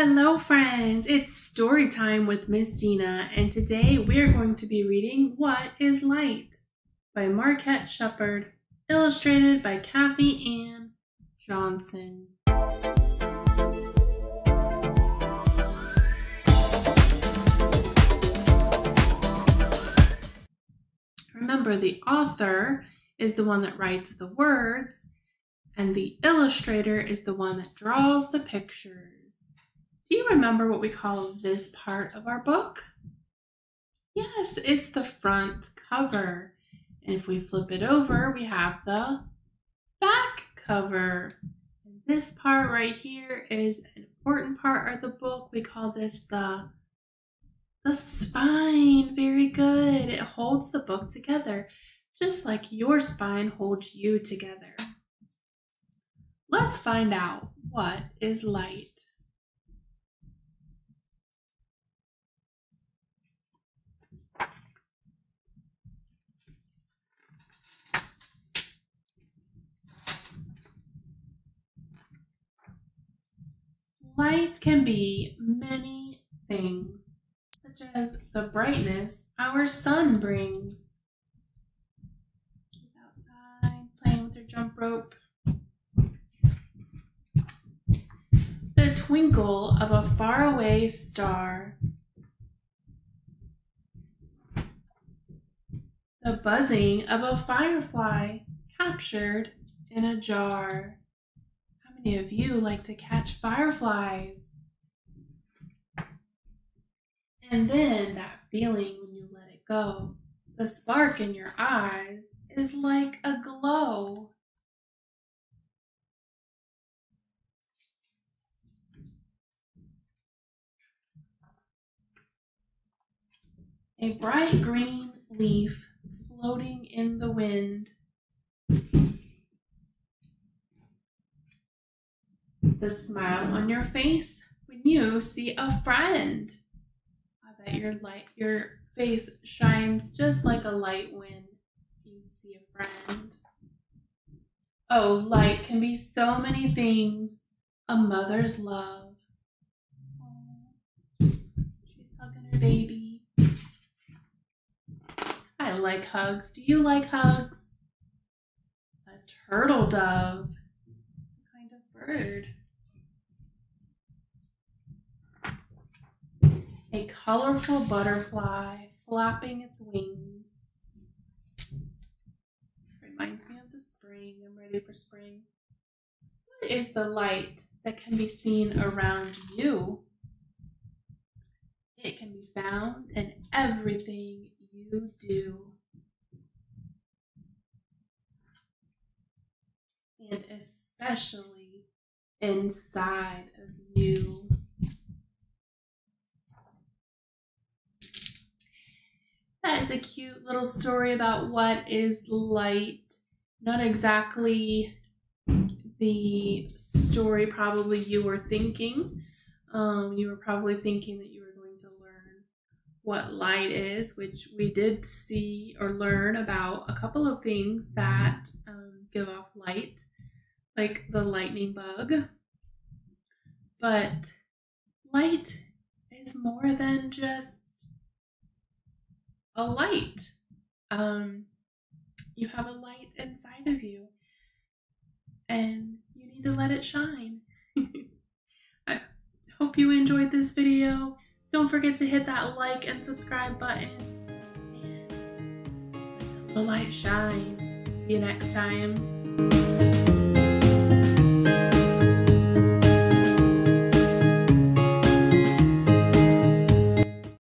Hello, friends. It's story time with Miss Dina, and today we are going to be reading What is Light by Markette Sheppard, illustrated by Cathy Ann Johnson. Remember, the author is the one that writes the words, and the illustrator is the one that draws the pictures. Do you remember what we call this part of our book? Yes, it's the front cover. And if we flip it over, we have the back cover. And this part right here is an important part of the book. We call this the the spine. Very good. It holds the book together, just like your spine holds you together. Let's find out what is light. Light can be many things, such as the brightness our sun brings. She's outside playing with her jump rope. The twinkle of a faraway star. The buzzing of a firefly captured in a jar many of you like to catch fireflies? And then that feeling when you let it go, the spark in your eyes is like a glow. A bright green leaf floating in the wind. The smile on your face when you see a friend. I bet your light your face shines just like a light when you see a friend. Oh, light can be so many things. A mother's love. she's hugging her baby. I like hugs. Do you like hugs? A turtle dove. Kind of bird. A colorful butterfly flapping its wings. Reminds me of the spring. I'm ready for spring. What is the light that can be seen around you? It can be found in everything you do. And especially inside of you. That is a cute little story about what is light. Not exactly the story probably you were thinking. Um, you were probably thinking that you were going to learn what light is, which we did see or learn about a couple of things that um, give off light, like the lightning bug. But light is more than just a light. Um, you have a light inside of you, and you need to let it shine. I hope you enjoyed this video. Don't forget to hit that like and subscribe button. And let the light shine. See you next time.